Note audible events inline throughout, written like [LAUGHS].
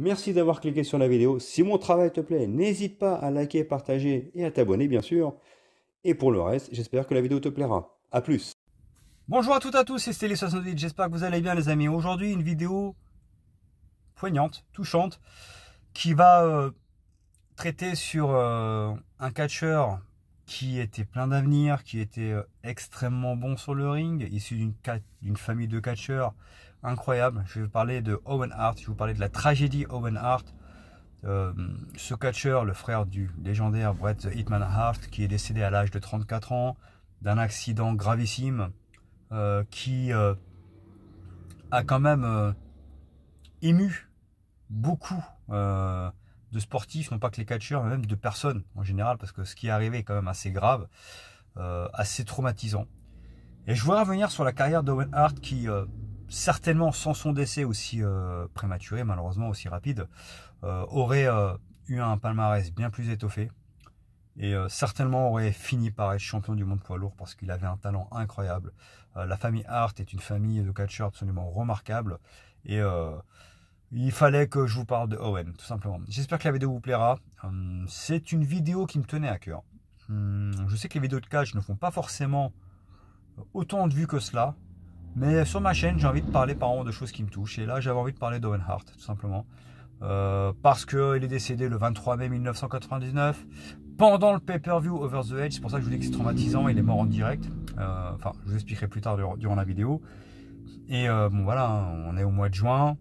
Merci d'avoir cliqué sur la vidéo. Si mon travail te plaît, n'hésite pas à liker, partager et à t'abonner bien sûr. Et pour le reste, j'espère que la vidéo te plaira. A plus Bonjour à toutes et à tous, c'est Stélé68, j'espère que vous allez bien les amis. Aujourd'hui une vidéo poignante, touchante, qui va euh, traiter sur euh, un catcheur qui était plein d'avenir, qui était euh, extrêmement bon sur le ring, issu d'une famille de catcheurs incroyable. Je vais vous parler de Owen Hart, je vais vous parler de la tragédie Owen Hart. Euh, ce catcheur, le frère du légendaire Bret Hitman Hart, qui est décédé à l'âge de 34 ans d'un accident gravissime euh, qui euh, a quand même ému beaucoup de sportifs, non pas que les catcheurs, mais même de personnes en général, parce que ce qui est arrivé est quand même assez grave, assez traumatisant. Et je voudrais revenir sur la carrière d'Owen Hart qui certainement sans son décès aussi euh, prématuré, malheureusement aussi rapide, euh, aurait euh, eu un palmarès bien plus étoffé et certainement aurait fini par être champion du monde poids lourd parce qu'il avait un talent incroyable. la famille Hart est une famille de catcheurs absolument remarquable et il fallait que je vous parle de Owen, tout simplement. J'espère que la vidéo vous plaira. Hum, c'est une vidéo qui me tenait à cœur. Hum, je sais que les vidéos de catch ne font pas forcément autant de vues que cela. Mais sur ma chaîne, j'ai envie de parler par exemple de choses qui me touchent. Et là, j'avais envie de parler d'Owen Hart, tout simplement. Euh, parce qu'il est décédé le 23 mai 1999 pendant le pay-per-view Over the Edge. C'est pour ça que je vous dis que c'est traumatisant. Il est mort en direct. Euh, enfin, je vous expliquerai plus tard durant, la vidéo. Et euh, bon, voilà, on est au mois de juin.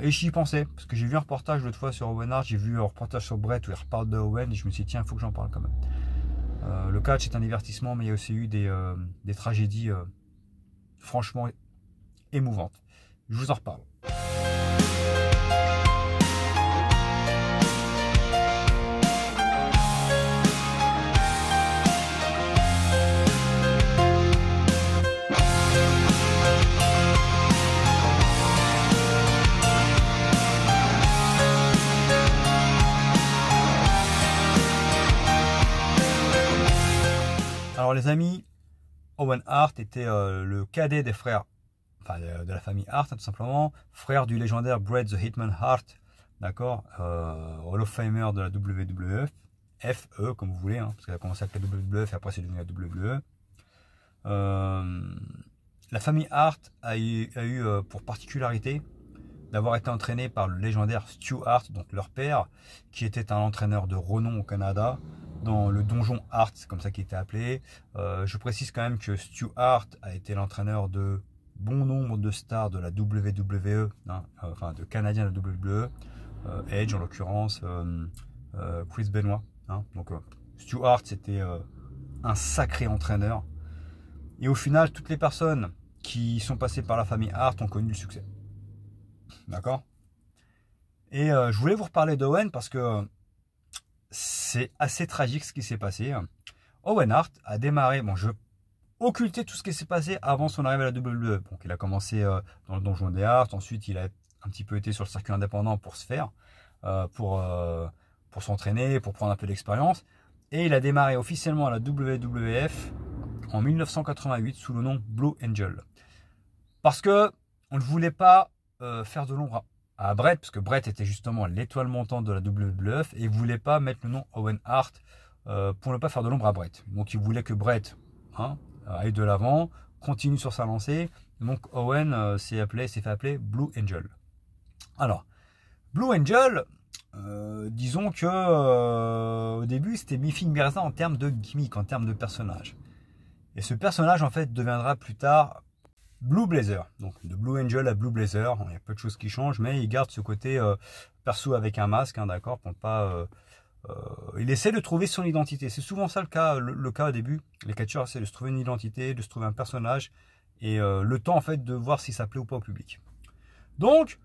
et j'y pensais, parce que j'ai vu un reportage l'autre fois sur Owen Hart, j'ai vu un reportage sur Brett où il reparle de Owen, et je me suis dit, tiens, il faut que j'en parle quand même. le catch est un divertissement, mais il y a aussi eu des tragédies franchement émouvante. Je vous en reparle. Alors les amis, Owen Hart était euh, le cadet des frères, enfin de, la famille Hart hein, tout simplement, frère du légendaire Bret the Hitman Hart, d'accord, euh, Hall of Famer de la WWF, FE comme vous voulez, hein, parce qu'elle a commencé avec la WWF et après c'est devenu la WWE. Euh, la famille Hart a eu, a eu pour particularité d'avoir été entraîné par le légendaire Stu Hart, donc leur père, qui était un entraîneur de renom au Canada, dans le donjon Hart, c'est comme ça qu'il était appelé. Euh, je précise quand même que Stu Hart a été l'entraîneur de bon nombre de stars de la WWE, hein, euh, enfin de Canadiens de la WWE, euh, Edge en l'occurrence, Chris Benoit. Hein. donc Stu Hart c'était un sacré entraîneur. Et au final, toutes les personnes qui sont passées par la famille Hart ont connu le succès. D'accord? Et je voulais vous reparler d'Owen parce que c'est assez tragique ce qui s'est passé. Owen Hart a démarré, bon, je occultais tout ce qui s'est passé avant son arrivée à la WWE. Donc, il a commencé euh, dans le donjon des Hart, ensuite il a un petit peu été sur le circuit indépendant pour se faire, euh, pour, euh, pour s'entraîner, pour prendre un peu d'expérience. Et il a démarré officiellement à la WWF en 1988 sous le nom Blue Angel. Parce que on ne voulait pas faire de l'ombre à Brett, parce que Brett était justement l'étoile montante de la WWF et il voulait pas mettre le nom Owen Hart euh, pour ne pas faire de l'ombre à Brett. Donc il voulait que Brett hein, aille de l'avant, continue sur sa lancée. Donc Owen euh, s'est appelé, s'est fait appeler Blue Angel. Alors, Blue Angel, euh, disons que au début c'était Miffy Mirza en termes de gimmick, en termes de personnage. Et ce personnage en fait deviendra plus tard Blue Blazer. Donc de Blue Angel à Blue Blazer, il y a peu de choses qui changent, mais il garde ce côté euh, perso avec un masque, hein, d'accord, pour pas. Euh, euh, il essaie de trouver son identité. C'est souvent ça le cas, le, cas au début. Les catcheurs essaient de se trouver une identité, de se trouver un personnage, et le temps en fait de voir si ça plaît ou pas au public. Donc,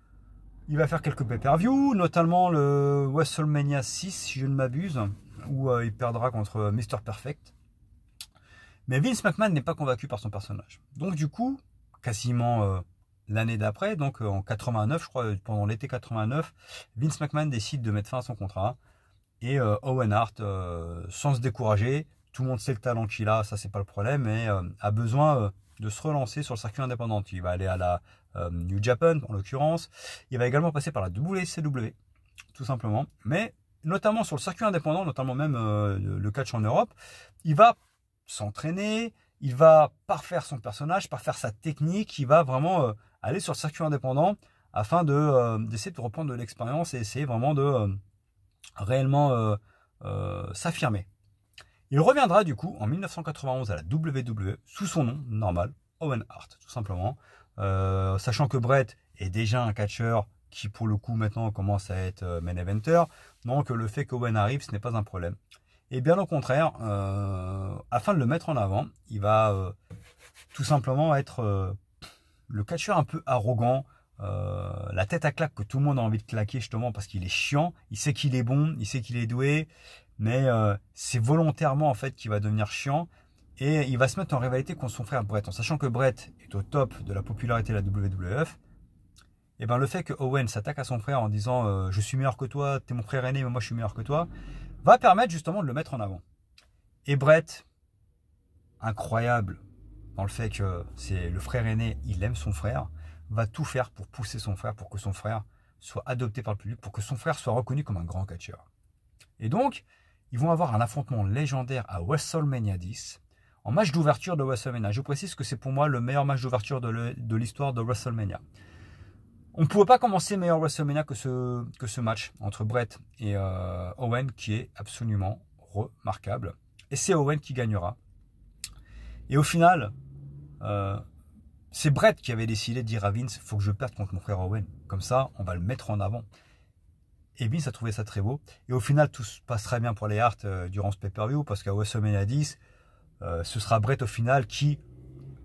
il va faire quelques pay-per-view, notamment le WrestleMania 6, si je ne m'abuse, où il perdra contre Mr. Perfect. Mais Vince McMahon n'est pas convaincu par son personnage. Donc du coup, quasiment euh, l'année d'après, donc euh, en 89, je crois, pendant l'été 89, Vince McMahon décide de mettre fin à son contrat. Et euh, Owen Hart, sans se décourager, tout le monde sait le talent qu'il a, ça c'est pas le problème, mais a besoin de se relancer sur le circuit indépendant. Il va aller à la New Japan en l'occurrence. Il va également passer par la WCW, tout simplement. Mais notamment sur le circuit indépendant, notamment même le catch en Europe, il va s'entraîner, il va parfaire son personnage, parfaire sa technique, il va vraiment aller sur le circuit indépendant afin de d'essayer de reprendre de l'expérience et essayer vraiment de réellement s'affirmer. Il reviendra du coup en 1991 à la WWE sous son nom normal, Owen Hart, tout simplement. Euh, sachant que Brett est déjà un catcheur qui pour le coup maintenant commence à être euh, main eventer, donc le fait qu'Owen arrive, ce n'est pas un problème. Et bien au contraire, euh, afin de le mettre en avant, il va tout simplement être le catcheur un peu arrogant, la tête à claque que tout le monde a envie de claquer justement parce qu'il est chiant, il sait qu'il est bon, il sait qu'il est doué, mais euh, c'est volontairement en fait qu'il va devenir chiant et il va se mettre en rivalité contre son frère Brett. En sachant que Brett est au top de la popularité de la WWF et ben le fait que Owen s'attaque à son frère en disant euh, je suis meilleur que toi, t'es mon frère aîné mais moi je suis meilleur que toi va permettre justement de le mettre en avant. Et Brett incroyable dans le fait que c'est le frère aîné, il aime son frère, va tout faire pour pousser son frère pour que son frère soit adopté par le public, pour que son frère soit reconnu comme un grand catcheur. Et donc, ils vont avoir un affrontement légendaire à WrestleMania 10, en match d'ouverture de WrestleMania. Je précise que c'est pour moi le meilleur match d'ouverture de l'histoire de WrestleMania. On ne pouvait pas commencer meilleur WrestleMania que ce, que ce match entre Brett et euh, Owen qui est absolument remarquable. Et c'est Owen qui gagnera. Et au final, euh, c'est Brett qui avait décidé de dire à Vince, faut que je perde contre mon frère Owen. Comme ça, on va le mettre en avant. Et Vince a trouvé ça très beau. Et au final, tout se passe très bien pour les Hart euh, durant ce pay-per-view parce qu'à WrestleMania 10, euh, ce sera Brett au final qui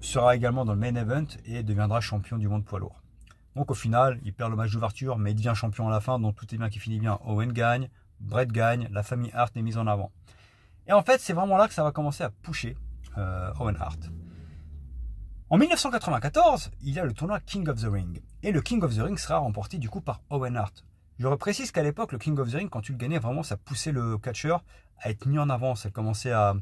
sera également dans le main event et deviendra champion du monde poids lourd. Donc au final, il perd le match d'ouverture, mais il devient champion à la fin, donc tout est bien qui finit bien. Owen gagne, Brett gagne, la famille Hart est mise en avant. Et en fait, c'est vraiment là que ça va commencer à pusher euh, Owen Hart. En 1994, il y a le tournoi King of the Ring. Et le King of the Ring sera remporté du coup par Owen Hart. Je reprécise qu'à l'époque, le King of the Ring, quand tu le gagnais, vraiment, ça poussait le catcher à être mis en avant. Ça commençait à,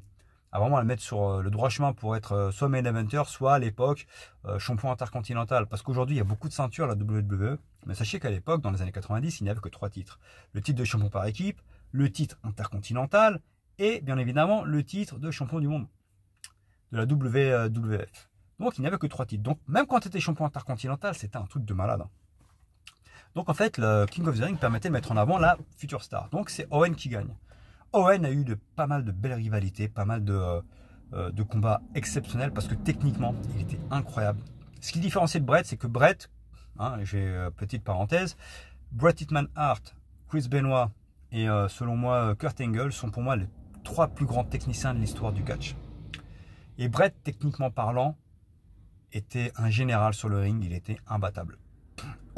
vraiment le mettre sur euh, le droit chemin pour être euh, soit main eventer, soit à l'époque euh, champion intercontinental. Parce qu'aujourd'hui, il y a beaucoup de ceintures à la WWE. Mais sachez qu'à l'époque, dans les années 90, il n'y avait que trois titres. Le titre de champion par équipe, le titre intercontinental et bien évidemment le titre de champion du monde de la WWF. Donc il n'y avait que trois titres. Donc même quand tu étais champion intercontinental, c'était un truc de malade. Hein. Donc en fait, le King of the Ring permettait de mettre en avant la future star. Donc c'est Owen qui gagne. Owen a eu pas mal de belles rivalités, pas mal de, euh, euh, de combats exceptionnels parce que techniquement, il était incroyable. Ce qui différencie de Brett, c'est que Brett, hein, j'ai euh, petite parenthèse, Brett Hitman Hart, Chris Benoit et selon moi Kurt Angle sont pour moi les trois plus grands techniciens de l'histoire du catch. Et Brett, techniquement parlant, était un général sur le ring, il était imbattable.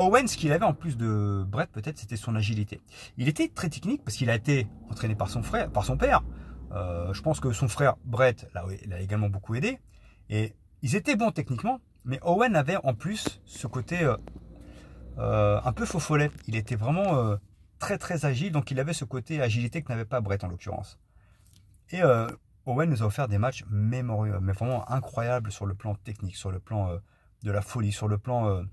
Owen, ce qu'il avait en plus de Brett, peut-être, c'était son agilité. Il était très technique parce qu'il a été entraîné par son frère, par son père. Euh, je pense que son frère Brett l'a également beaucoup aidé. Et ils étaient bons techniquement, mais Owen avait en plus ce côté euh, euh, un peu faux follet. Il était vraiment très très agile, donc il avait ce côté agilité que n'avait pas Brett en l'occurrence. Et Owen nous a offert des matchs mémorieux, mais vraiment incroyables sur le plan technique, sur le plan de la folie, sur le plan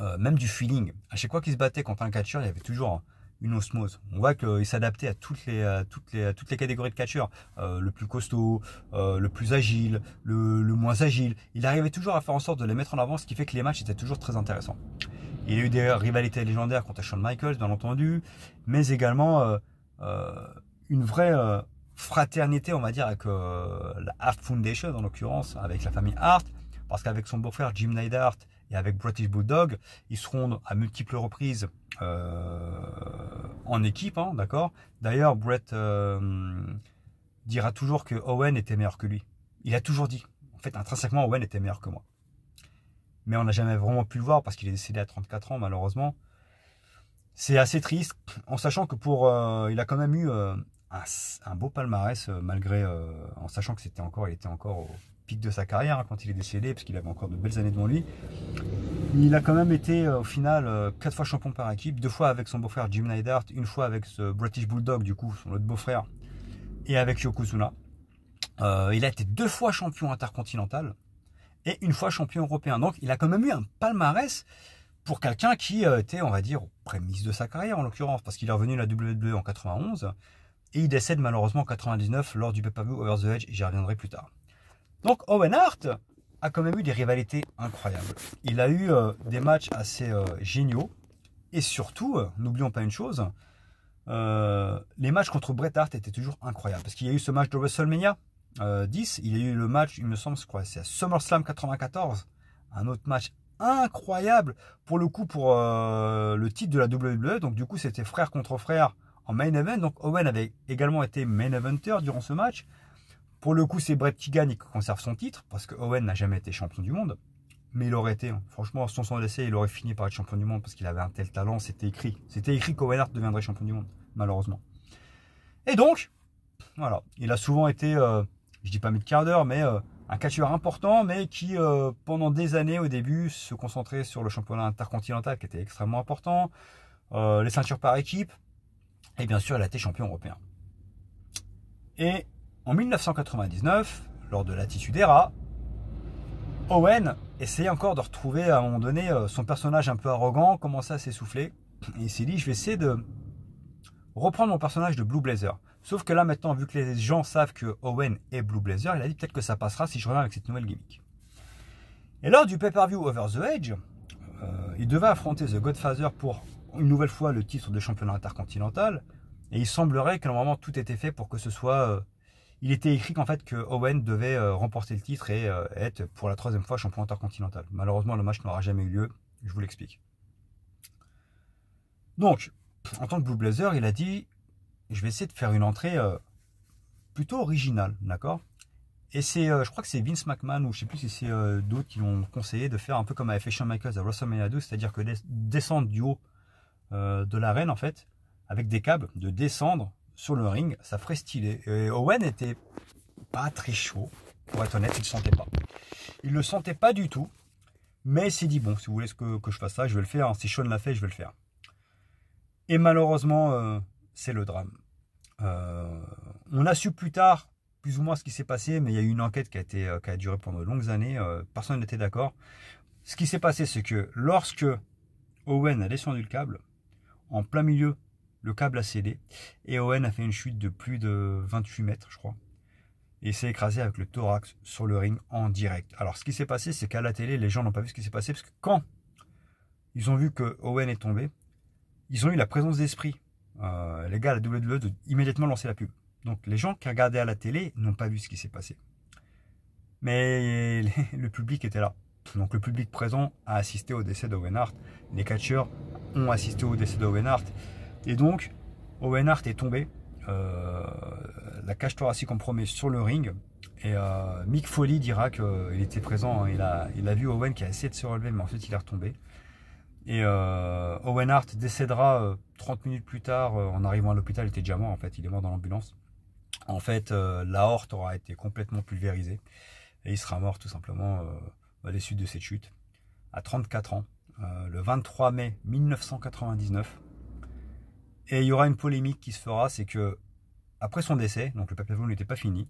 euh, même du feeling. À chaque fois qu'il se battait contre un catcheur, il y avait toujours une osmose. On voit qu'il s'adaptait à toutes les, toutes les, toutes les catégories de catcheurs. Euh, le plus costaud, euh, le plus agile, le, moins agile. Il arrivait toujours à faire en sorte de les mettre en avant, ce qui fait que les matchs étaient toujours très intéressants. Il y a eu des rivalités légendaires contre Shawn Michaels, bien entendu, mais également une vraie fraternité, on va dire, avec la Hart Foundation, en l'occurrence, avec la famille Hart, parce qu'avec son beau-frère Jim Neidhart et avec British Bulldog, ils seront à multiples reprises euh, en équipe, hein, d'accord? D'ailleurs, Brett euh, dira toujours que Owen était meilleur que lui. Il a toujours dit. En fait, intrinsèquement, Owen était meilleur que moi. Mais on n'a jamais vraiment pu le voir parce qu'il est décédé à 34 ans, malheureusement. C'est assez triste, en sachant que pour, euh, il a quand même eu un, beau palmarès, malgré, en sachant que c'était encore, il était encore au pic de sa carrière hein, quand il est décédé, parce qu'il avait encore de belles années devant lui. Il a quand même été euh, au final euh, quatre fois champion par équipe, deux fois avec son beau-frère Jim Neidhart, une fois avec ce British Bulldog, du coup, son autre beau-frère, et avec Yokozuna. Euh, il a été deux fois champion intercontinental, et une fois champion européen. Donc il a quand même eu un palmarès pour quelqu'un qui était, on va dire, aux prémices de sa carrière en l'occurrence, parce qu'il est revenu à la WWE en 91 et il décède malheureusement en 99 lors du pay-per-view Over the Edge, j'y reviendrai plus tard. Donc Owen Hart a quand même eu des rivalités incroyables. Il a eu euh, des matchs assez euh, géniaux et surtout, n'oublions pas une chose, les matchs contre Bret Hart étaient toujours incroyables parce qu'il y a eu ce match de WrestleMania 10, il y a eu le match, il me semble, c'est à SummerSlam 94, un autre match incroyable pour le coup pour euh, le titre de la WWE. Donc du coup c'était frère contre frère en main event. Donc Owen avait également été main eventer durant ce match. Pour le coup c'est Bret qui qui conserve son titre parce que Owen n'a jamais été champion du monde. Mais il aurait été, hein. franchement, sans son essai, il aurait fini par être champion du monde parce qu'il avait un tel talent, c'était écrit. C'était écrit qu'Owen Hart deviendrait champion du monde, malheureusement. Et donc, voilà, il a souvent été, euh, je dis pas mid quart d'heure, mais euh, un catcheur important, mais qui euh, pendant des années au début se concentrait sur le championnat intercontinental qui était extrêmera important, euh, les ceintures par équipe, et bien sûr il a été champion européen. Et en 1999, lors de l'attitude era, Owen essayait encore de retrouver à un moment donné euh, son personnage un peu arrogant, commençait à s'essouffler, et il s'est dit je vais essayer de reprendre mon personnage de Blue Blazer. Sauf que là maintenant, vu que les gens savent que Owen est Blue Blazer, il a dit peut-être que ça passera si je reviens avec cette nouvelle gimmick. Et lors du pay-per-view Over the Edge, euh, il devait affronter The Godfather pour une nouvelle fois le titre de championnat intercontinental. Et il semblerait que normalement tout était fait pour que ce soit. Euh, il était écrit qu'en fait que Owen devait euh, remporter le titre et être pour la troisième fois champion intercontinental. Malheureusement, le match n'aura jamais eu lieu. Je vous l'explique. Donc, en tant que Blue Blazer, il a dit je vais essayer de faire une entrée euh, plutôt originale, d'accord? Et c'est, euh, je crois que c'est Vince McMahon, ou je sais plus si c'est euh, d'autres qui l'ont conseillé de faire un peu comme avait fait Shawn Michaels à WrestleMania 2, c'est-à-dire que descendre du haut de l'arène, en fait, avec des câbles, de descendre sur le ring, ça ferait stylé. Et Owen était pas très chaud, pour être honnête, il le sentait pas. Il le sentait pas du tout, mais il s'est dit, bon, si vous voulez que, que je fasse ça, je vais le faire. Si Sean l'a fait, je vais le faire. Et malheureusement, c'est le drame. Euh, on a su plus tard plus ou moins ce qui s'est passé, mais il y a eu une enquête qui a, été, euh, qui a duré pendant de longues années. Euh, personne n'était d'accord. Ce qui s'est passé, c'est que lorsque Owen a descendu le câble, en plein milieu, le câble a cédé, et Owen a fait une chute de plus de 28 mètres, je crois, et s'est écrasé avec le thorax sur le ring en direct. Alors, ce qui s'est passé, c'est qu'à la télé, les gens n'ont pas vu ce qui s'est passé, parce que quand ils ont vu que Owen est tombé, ils ont eu la présence d'esprit euh, les gars à la WWE de immédiatement lancer la pub. Donc les gens qui regardaient à la télé n'ont pas vu ce qui s'est passé. Mais [LAUGHS] le public était là. Donc le public présent a assisté au décès d'Owen Hart. Les catcheurs ont assisté au décès d'Owen Hart. Et donc Owen Hart est tombé. Euh, la cage thoracique premier sur le ring. Et euh, Mick Foley dira qu'il était présent. Hein. Il, a, vu Owen qui a essayé de se relever, mais ensuite il est retombé. Et euh, Owen Hart décédera 30 euh, minutes plus tard euh, en arrivant à l'hôpital. Il était déjà mort en fait, il est mort dans l'ambulance. En fait, la horte aura été complètement pulvérisée et il sera mort tout simplement à suite de cette chute à 34 ans, le 23 mai 1999. Et il y aura une polémique qui se fera, c'est que après son décès, donc le papier n'était pas fini,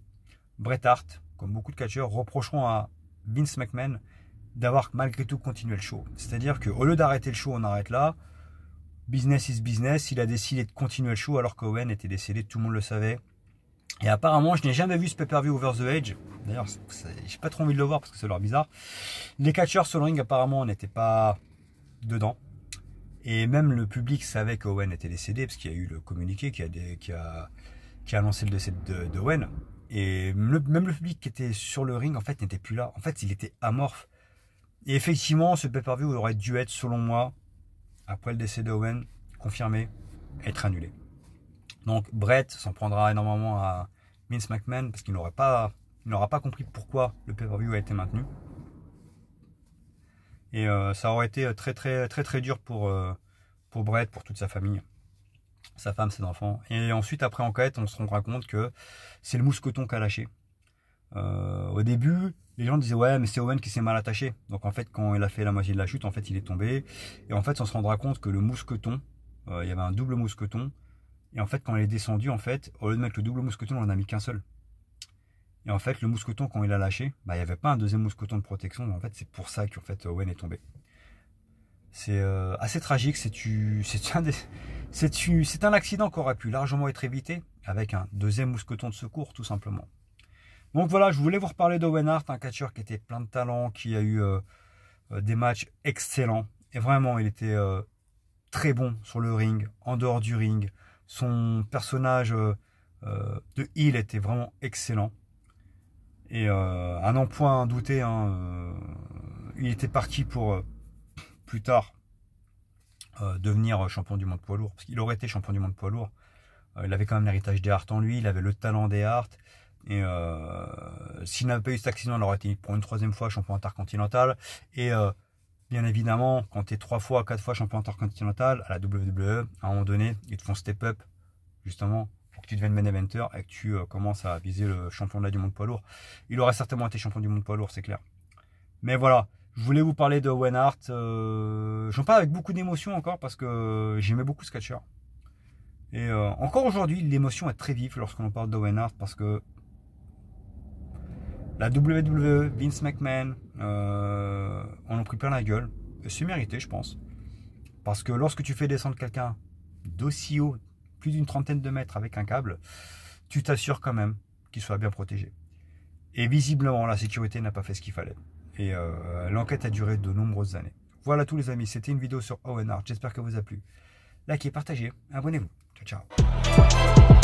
Bret Hart, comme beaucoup de catcheurs, reprocheront à Vince McMahon d'avoir malgré tout continué le show. C'est-à-dire qu'au lieu d'arrêter le show, on arrête là. Business is business. Il a décidé de continuer le show alors qu'Owen était décédé, tout le monde le savait. Et apparemment, je n'ai jamais vu ce pay-per-view Over the Edge. D'ailleurs, j'ai pas trop envie de le voir parce que c'est leur bizarre. Les catcheurs sur le ring, apparemment, n'étaient pas dedans. Et même le public savait qu'Owen était décédé parce qu'il y a eu le communiqué qui a, annoncé le décès d'Owen. Et même le public qui était sur le ring, en fait, n'était plus là. En fait, il était amorphe. Et effectivement, ce pay-per-view aurait dû être, selon moi, après le décès d'Owen, confirmé, être annulé. Donc Brett s'en prendra énormément à Vince McMahon parce qu'il n'aurait pas, n'aura pas compris pourquoi le pay-per-view a été maintenu. Et euh, ça aurait été très très très très dur pour, euh, pour Brett, pour toute sa famille, sa femme, ses enfants. Et ensuite, après enquête, on se rendra compte que c'est le mousqueton qui a lâché. Euh, au début, les gens disaient ouais mais c'est Owen qui s'est mal attaché. Donc en fait quand il a fait la moitié de la chute, en fait il est tombé. Et en fait on se rendra compte que le mousqueton, euh, il y avait un double mousqueton. Et en fait quand il est descendu, en fait, au lieu de mettre le double mousqueton, on en a mis qu'un seul. Et en fait, le mousqueton, quand il a lâché, bah, il n'y avait pas un deuxième mousqueton de protection. En fait, c'est pour ça qu'en fait, Owen est tombé. C'est euh, assez tragique. C'est un, accident qui aurait pu largement être évité avec un deuxième mousqueton de secours, tout simplement. Donc voilà, je voulais vous reparler d'Owen Hart, un catcheur qui était plein de talent, qui a eu euh, euh, des matchs excellents. Et vraiment, il était très bon sur le ring, en dehors du ring. Son personnage de heel était vraiment excellent. Et à n'en point douter, hein, il était parti pour plus tard euh, devenir champion du monde poids lourd, parce qu'il aurait été champion du monde poids lourd. Euh, il avait quand même l'héritage des Hart en lui, il avait le talent des Hart. Et euh, s'il n'avait pas eu cet accident, il aurait été pour une troisième fois champion intercontinental. Et bien évidemment, quand tu es trois fois, quatre fois champion intercontinental à la WWE, à un moment donné, ils te font step up, justement, que tu deviennes main eventer et que tu commences à viser le champion de la du monde poids lourd. Il aurait certainement été champion du monde poids lourd, c'est clair. Mais voilà, je voulais vous parler de Owen Hart. Euh, J'en parle avec beaucoup d'émotion encore parce que j'aimais beaucoup ce catcher. Et euh, encore aujourd'hui, l'émotion est très vive lorsqu'on parle d'Owen Hart parce que la WWE, Vince McMahon, euh, en ont pris plein la gueule. C'est mérité, je pense. Parce que lorsque tu fais descendre quelqu'un d'aussi haut, plus d'une trentaine de mètres avec un câble, tu t'assures quand même qu'il soit bien protégé. Et visiblement, la sécurité n'a pas fait ce qu'il fallait. Et euh, l'enquête a duré de nombreuses années. Voilà tous les amis, c'était une vidéo sur Hart. J'espère que vous a plu. Likez, partagez, abonnez-vous. Ciao, ciao.